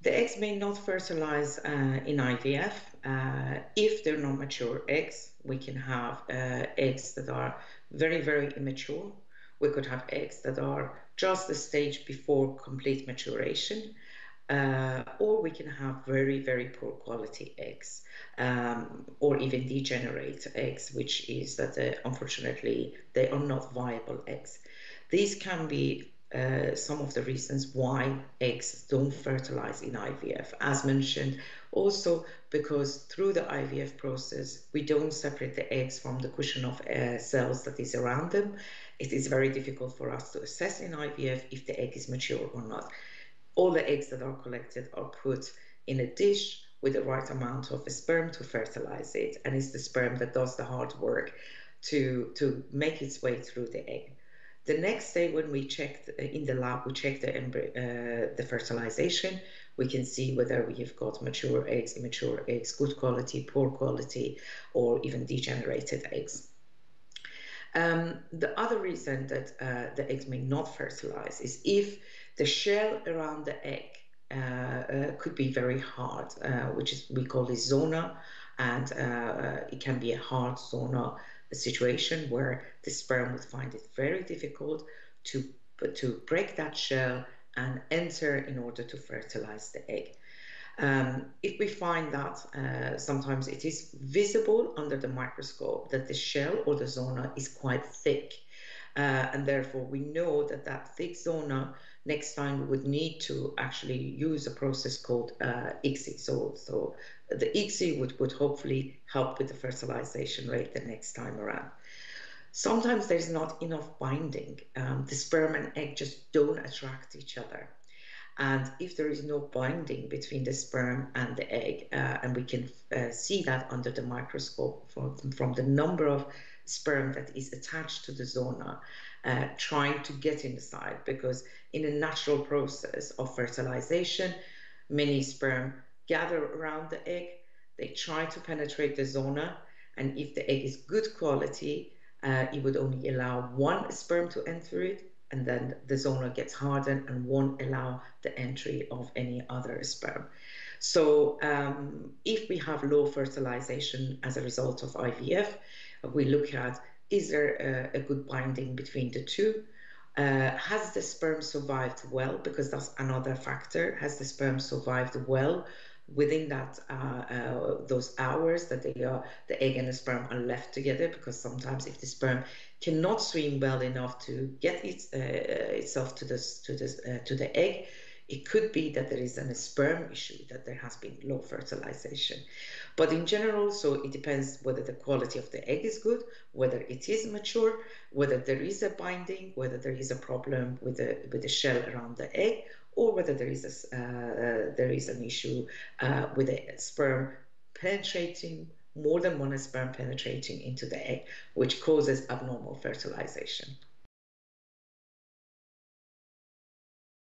The eggs may not fertilize uh, in IVF. Uh, if they're not mature eggs, we can have uh, eggs that are very, very immature. We could have eggs that are just the stage before complete maturation. Uh, or we can have very, very poor quality eggs, um, or even degenerate eggs, which is that uh, unfortunately they are not viable eggs. These can be uh, some of the reasons why eggs don't fertilize in IVF. As mentioned, also because through the IVF process, we don't separate the eggs from the cushion of uh, cells that is around them. It is very difficult for us to assess in IVF if the egg is mature or not. All the eggs that are collected are put in a dish with the right amount of sperm to fertilize it, and it's the sperm that does the hard work to, to make its way through the egg. The next day, when we checked uh, in the lab, we check the, uh, the fertilization. We can see whether we've got mature eggs, immature eggs, good quality, poor quality, or even degenerated eggs. Um, the other reason that uh, the eggs may not fertilize is if the shell around the egg uh, uh, could be very hard, uh, which is we call this zona, and it can be a hard zona a situation where the sperm would find it very difficult to, to break that shell and enter in order to fertilize the egg. Um, if we find that uh, sometimes it is visible under the microscope that the shell or the zona is quite thick, uh, and therefore we know that that thick zona next time would need to actually use a process called uh, ICSI. So, so the ICSI would, would hopefully help with the fertilization rate the next time around. Sometimes there's not enough binding. Um, the sperm and egg just don't attract each other. And if there is no binding between the sperm and the egg, uh, and we can uh, see that under the microscope from, from the number of sperm that is attached to the zona, uh, trying to get inside, because in a natural process of fertilization, many sperm gather around the egg, they try to penetrate the zona, and if the egg is good quality, uh, it would only allow one sperm to enter it, and then the zona gets hardened and won't allow the entry of any other sperm. So um, if we have low fertilization as a result of IVF, we look at is there a, a good binding between the two? Uh, has the sperm survived well? Because that's another factor. Has the sperm survived well within that uh, uh, those hours that they are the egg and the sperm are left together? Because sometimes if the sperm cannot swim well enough to get its, uh, itself to this to this uh, to the egg, it could be that there is an, a sperm issue, that there has been low fertilization. But in general, so it depends whether the quality of the egg is good, whether it is mature, whether there is a binding, whether there is a problem with the, with the shell around the egg, or whether there is, a, uh, there is an issue uh, with the sperm penetrating, more than one sperm penetrating into the egg, which causes abnormal fertilization.